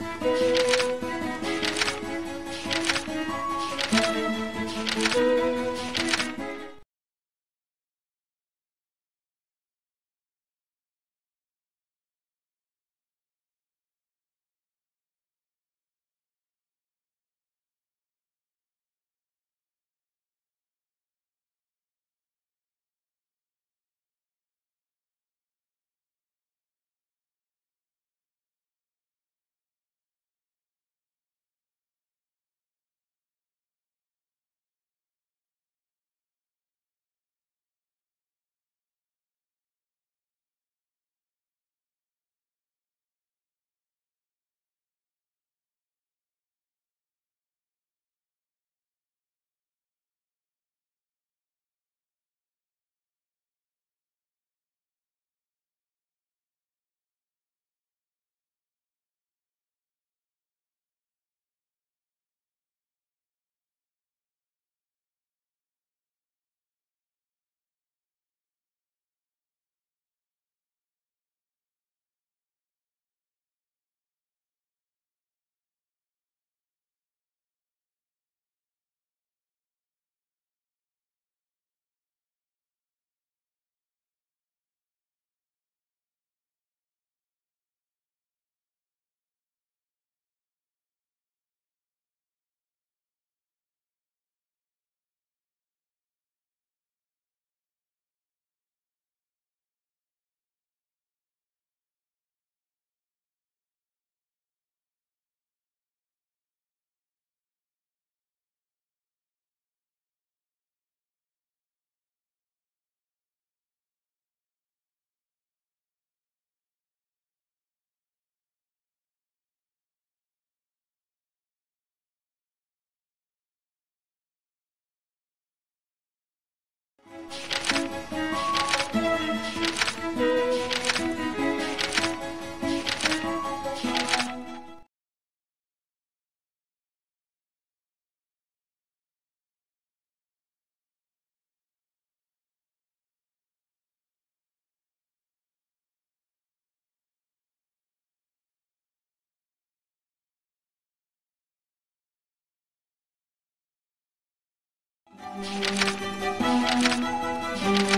Yeah. Thank you.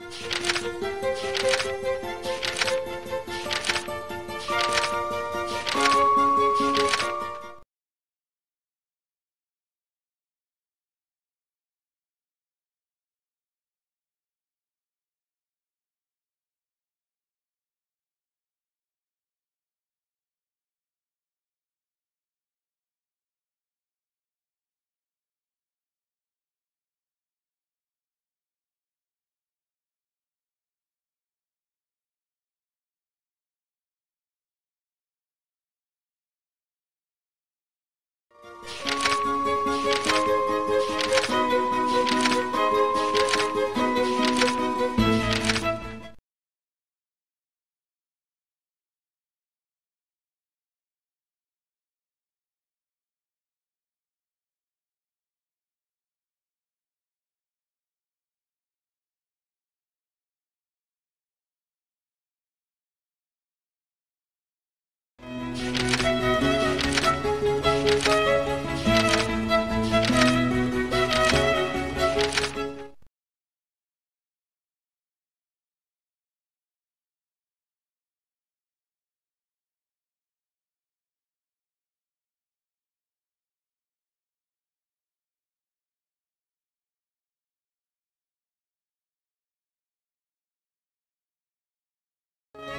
うん。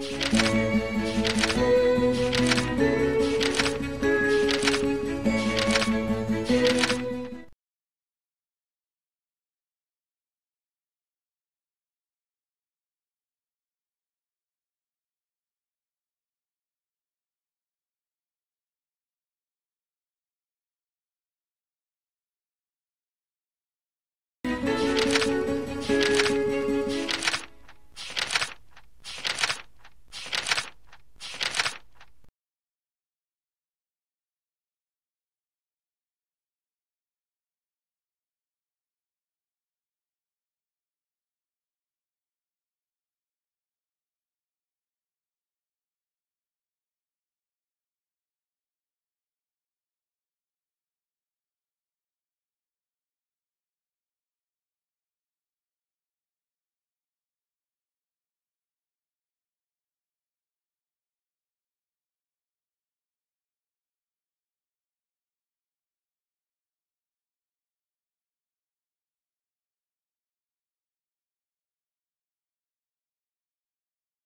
Thank you.